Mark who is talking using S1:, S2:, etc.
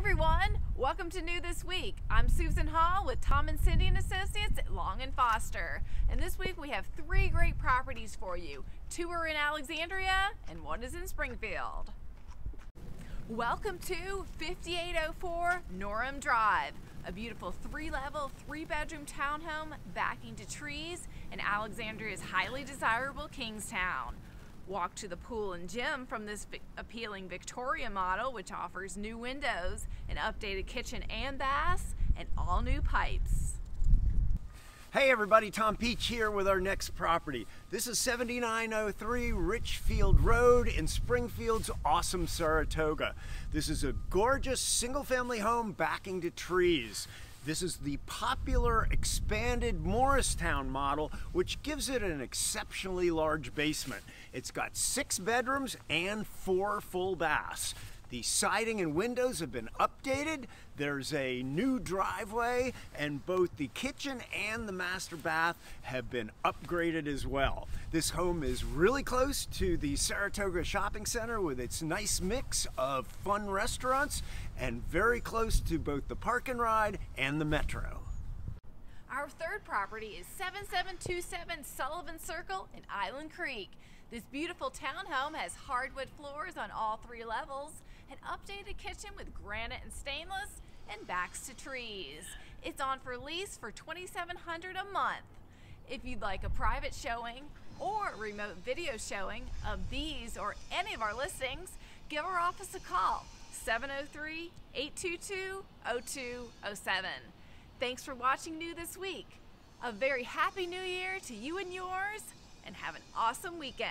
S1: everyone, welcome to New This Week. I'm Susan Hall with Tom and Cindy and Associates at Long and Foster. And this week we have three great properties for you. Two are in Alexandria and one is in Springfield. Welcome to 5804 Norham Drive, a beautiful three-level, three-bedroom townhome backing to trees in Alexandria's highly desirable Kingstowne. Walk to the pool and gym from this appealing Victoria model, which offers new windows, an updated kitchen and baths, and all new pipes.
S2: Hey everybody, Tom Peach here with our next property. This is 7903 Richfield Road in Springfield's awesome Saratoga. This is a gorgeous single family home backing to trees. This is the popular expanded Morristown model, which gives it an exceptionally large basement. It's got six bedrooms and four full baths. The siding and windows have been updated. There's a new driveway, and both the kitchen and the master bath have been upgraded as well. This home is really close to the Saratoga Shopping Center with its nice mix of fun restaurants and very close to both the park and ride and the metro.
S1: Our third property is 7727 Sullivan Circle in Island Creek. This beautiful townhome has hardwood floors on all three levels, an updated kitchen with granite and stainless, and backs to trees. It's on for lease for 2700 a month. If you'd like a private showing or remote video showing of these or any of our listings, give our office a call 703 822 0207. Thanks for watching New This Week. A very happy new year to you and yours, and have an awesome weekend.